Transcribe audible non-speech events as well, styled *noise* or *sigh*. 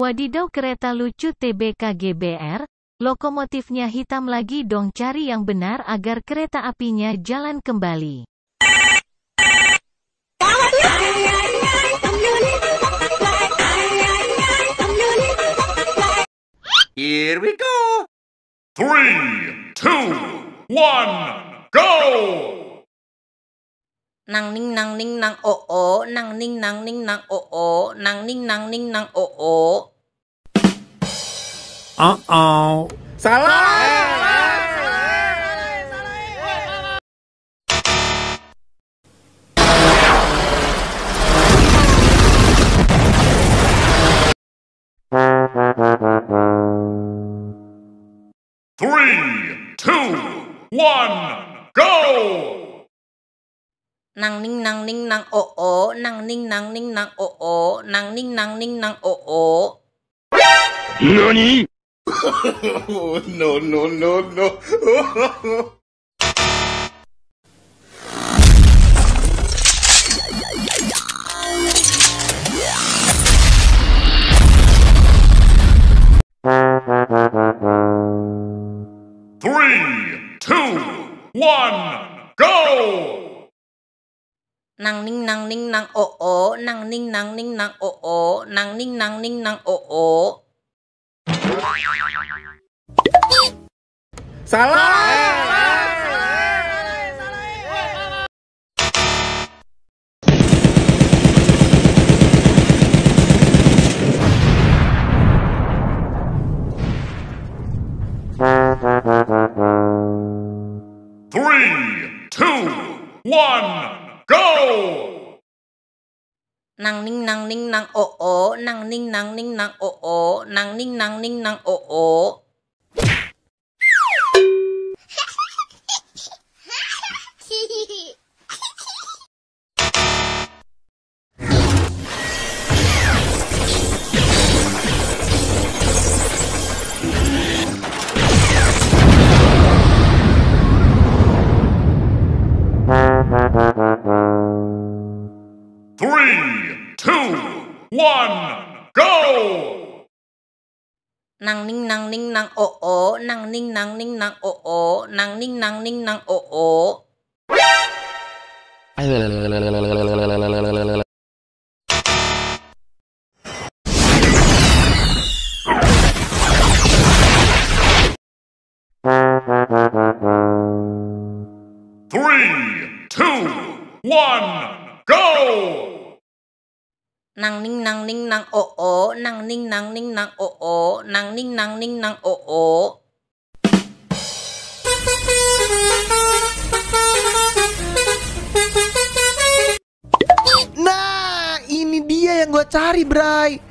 Wadidaw kereta lucu TBK GBR, lokomotifnya hitam lagi dong cari yang benar agar kereta apinya jalan kembali. Here we go! Three, two, one, go! Nang ning nang ning nang o o, nang ning nang ning nang o o, nang ning nang ning nang o o. Uh-oh. Salah! Three, two, one, go! Nang ning nang ning nang o o, nang ning nang ning nang o o, nang ning nang ning nang o o. NANI? *laughs* no, no, no, no. Three, two, one, go! Nang ning nang ning nang o o, nang ning nang ning nang o o, nang ning nang ning nang o o. Three, two, one, go! 南宁，南宁，南哦哦，南宁，南宁，南哦哦，南宁，南宁，南哦哦 nàng ninh nàng ninh nàng o o nàng ninh nàng ninh nàng o o nàng ninh nàng ninh nàng o o Three, two, one, go! Nang ning nang ning nang o o, nang ning nang ning nang o o, nang ning nang ning nang o o. Nah, ini dia yang gue cari, Bray.